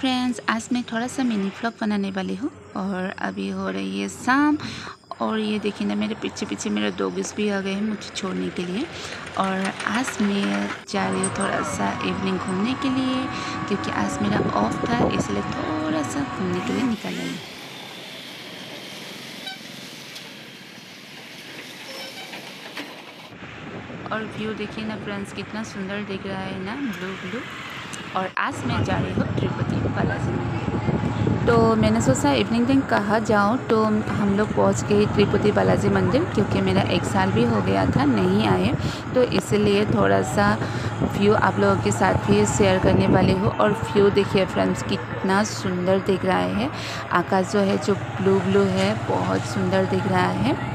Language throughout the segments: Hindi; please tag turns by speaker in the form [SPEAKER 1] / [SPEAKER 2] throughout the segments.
[SPEAKER 1] फ्रेंड्स आज मैं थोड़ा सा मिनी फ्लॉग बनाने वाली हूँ और अभी हो रही है शाम और ये देखिए ना, मेरे पीछे पीछे मेरे डॉगिस भी आ गए हैं मुझे छोड़ने के लिए और आज मैं जा रही हूँ थोड़ा सा इवनिंग घूमने के लिए क्योंकि आज मेरा ऑफ़ था, इसलिए थोड़ा सा घूमने के लिए निकल आई और व्यू देखिए ना फ्रेंड्स कितना सुंदर दिख रहा है ना ब्लू ब्लू और आज मैं जा रही हूँ तिरुपति बालाजी। मंदिर तो मैंने सोचा इवनिंग टाइम कहाँ जाऊँ? तो हम लोग पहुँच गए तिरुपति बालाजी मंदिर, क्योंकि मेरा एक साल भी हो गया था, नहीं आए। तो इसलिए थोड़ा सा व्यू आप लोगों के साथ भी शेयर करने वाले हो। और व्यू देखिए फ्रेंड्स कितना सुंदर दिख रहा है। आकाश जो है, जो ब्लू ब्लू है, बहुत सुंदर दिख रहा है।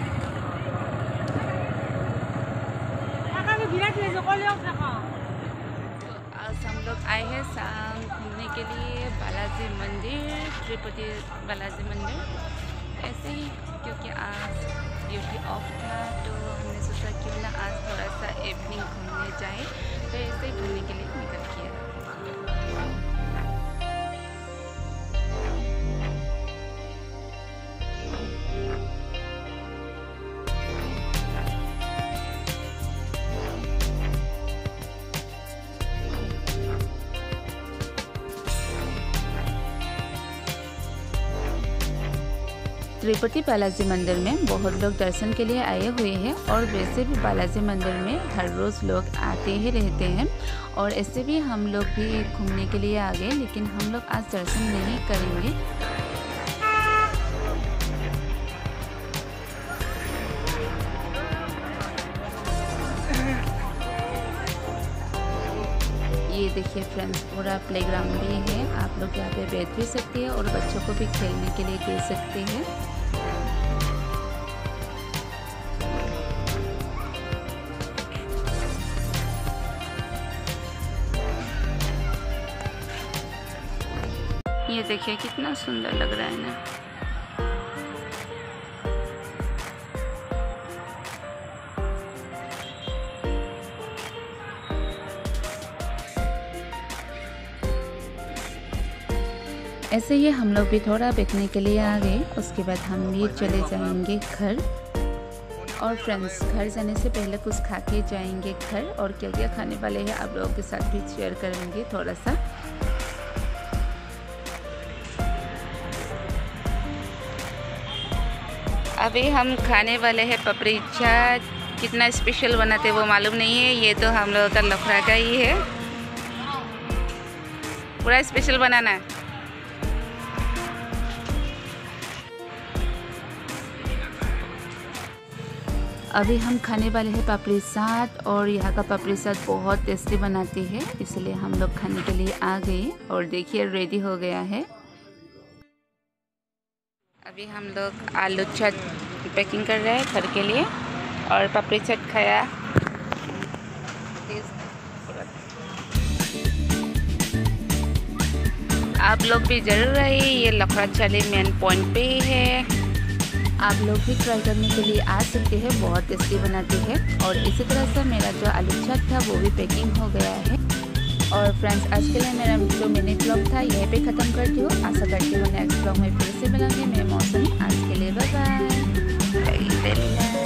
[SPEAKER 1] लोग आए हैं शाम घूमने के लिए बालाजी मंदिर, तिरुपति बालाजी मंदिर। ऐसे ही, क्योंकि आज ड्यूटी ऑफ़ था तो हमने सोचा क्यों ना आज थोड़ा सा इवनिंग घूमने जाए। तिरुपति बालाजी मंदिर में बहुत लोग दर्शन के लिए आए हुए हैं और वैसे भी बालाजी मंदिर में हर रोज़ लोग आते ही रहते हैं और ऐसे भी हम लोग भी घूमने के लिए आ गए, लेकिन हम लोग आज दर्शन नहीं करेंगे। देखिए फ्रेंड्स पूरा प्लेग्राउंड भी है। आप लोग यहाँ पे बैठ भी सकते हैं और बच्चों को भी खेलने के लिए दे सकते हैं। ये देखिए कितना सुंदर लग रहा है ना। ऐसे ही हम लोग भी थोड़ा बैठने के लिए आ गए। उसके बाद हम भी चले जाएँगे घर। और फ्रेंड्स घर जाने से पहले कुछ खा के जाएँगे घर। और क्या क्या खाने वाले हैं, आप लोगों के साथ भी शेयर करेंगे थोड़ा सा अभी हम खाने वाले हैं पपड़ी चाट कितना स्पेशल बनाते वो मालूम नहीं है। ये तो हम लोगों का लफड़ा का ही है। पूरा स्पेशल बनाना है। अभी हम खाने वाले हैं पापड़ी साथ और यहाँ का पापड़ी साथ बहुत टेस्टी बनाती है, इसलिए हम लोग खाने के लिए आ गए और देखिए रेडी हो गया है। अभी हम लोग आलू चाट पैकिंग कर रहे हैं घर के लिए और पापड़ी चाट खाया। आप लोग भी ज़रूर आइए, ये लखड़ा चाली मेन पॉइंट पे है। आप लोग भी ट्राई करने के लिए आ सकते हैं, बहुत टेस्टी बनाते हैं। और इसी तरह से मेरा जो आलू चाट था, वो भी पैकिंग हो गया है। और फ्रेंड्स आज के लिए मेरा जो मिनी ब्लॉग था, यह पे ख़त्म करती हूँ। आशा करती हूँ नेक्स्ट ब्लॉग में फिर से मिलेंगे मैं मौसम, आज के लिए बाय बाय